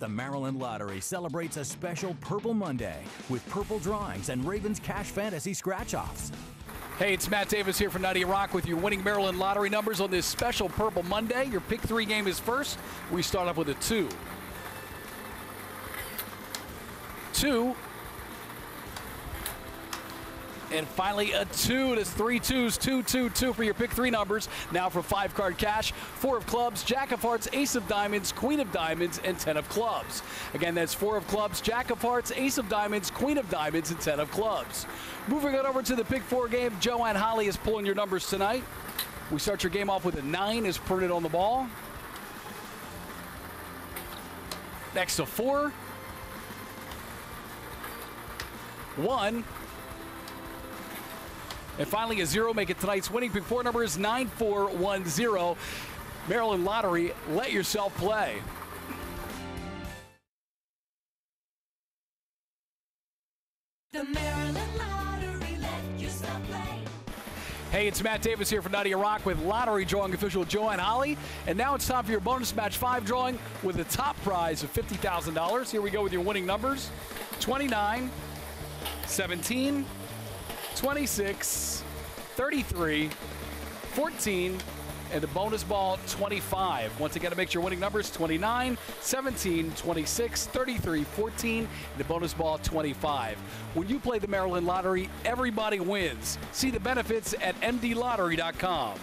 The Maryland Lottery celebrates a special Purple Monday with purple drawings and Ravens Cash Fantasy scratch offs. Hey, it's Matt Davis here from 98 Rock with your winning Maryland lottery numbers on this special Purple Monday. Your pick three game is first. We start off with a two. Two. And finally, a two. That's three twos, two, two, two for your pick three numbers. Now for five card cash, four of clubs, jack of hearts, ace of diamonds, queen of diamonds, and ten of clubs. Again, that's four of clubs, jack of hearts, ace of diamonds, queen of diamonds, and ten of clubs. Moving on over to the pick four game, Joanne Holly is pulling your numbers tonight. We start your game off with a nine is printed on the ball. Next to four. One. And finally, a zero. Make it tonight's winning pick four number is 9410. Maryland Lottery, let yourself play. The Maryland Lottery let yourself play. Hey, it's Matt Davis here for 98 Rock with lottery drawing official Joanne Holly. And now it's time for your bonus match five drawing with a top prize of $50,000. Here we go with your winning numbers 29, 17, 26, 33, 14, and the bonus ball 25. Once again, to make your winning numbers 29, 17, 26, 33, 14, and the bonus ball 25. When you play the Maryland Lottery, everybody wins. See the benefits at mdlottery.com.